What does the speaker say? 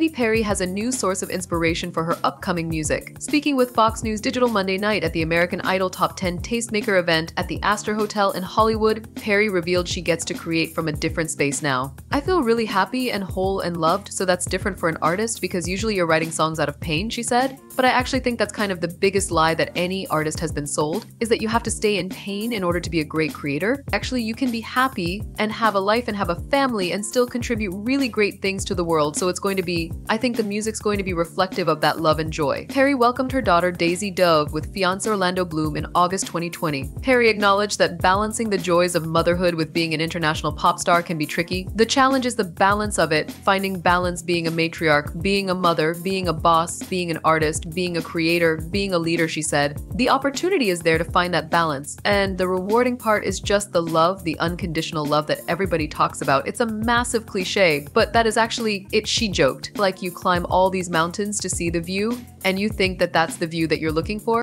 Katy Perry has a new source of inspiration for her upcoming music. Speaking with Fox News Digital Monday night at the American Idol Top 10 Tastemaker event at the Aster Hotel in Hollywood, Perry revealed she gets to create from a different space now. I feel really happy and whole and loved, so that's different for an artist because usually you're writing songs out of pain, she said. But I actually think that's kind of the biggest lie that any artist has been sold is that you have to stay in pain in order to be a great creator. Actually, you can be happy and have a life and have a family and still contribute really great things to the world. So it's going to be, I think the music's going to be reflective of that love and joy. Perry welcomed her daughter Daisy Dove with fiance Orlando Bloom in August 2020. Perry acknowledged that balancing the joys of motherhood with being an international pop star can be tricky. The challenge is the balance of it, finding balance being a matriarch, being a mother, being a boss, being an artist, being a creator, being a leader, she said. The opportunity is there to find that balance, and the rewarding part is just the love, the unconditional love that everybody talks about. It's a massive cliche, but that is actually it, she joked. Like you climb all these mountains to see the view, and you think that that's the view that you're looking for,